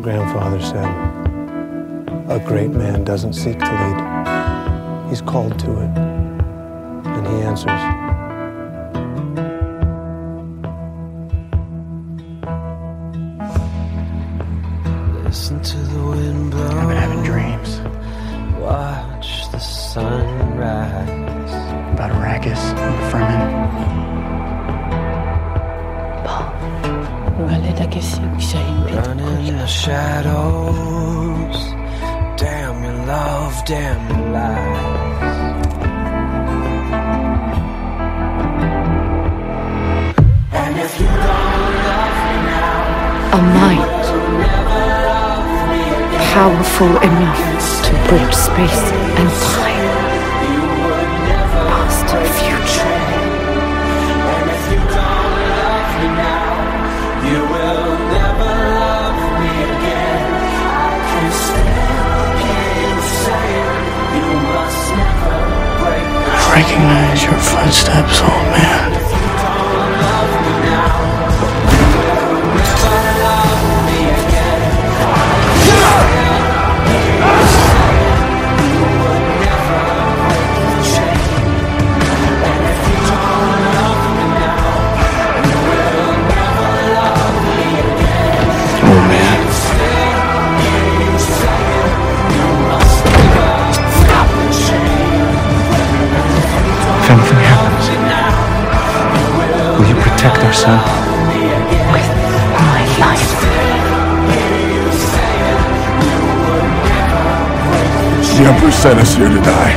My grandfather said, a great man doesn't seek to lead. He's called to it. And he answers. Listen to the wind blow. I've been having dreams Watch the sun rise. about Arrakis and Fremen. Running in the shadows. Damn your love, damn your lies. And if you don't love me now, A mind powerful enough to bridge space and time, recognize your footsteps, old man. Protect our son? My life. The Emperor sent us here to die.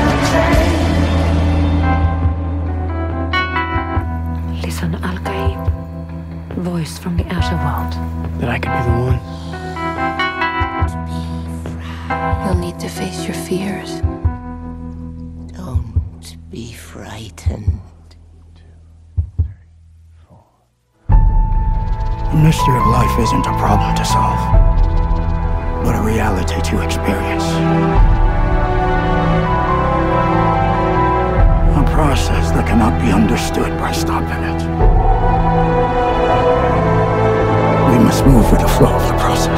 Lisan al Gaib. Voice from the outer world. That I could be the one. You'll need to face your fears. Don't be frightened. The mystery of life isn't a problem to solve, but a reality to experience. A process that cannot be understood by stopping it. We must move with the flow of the process.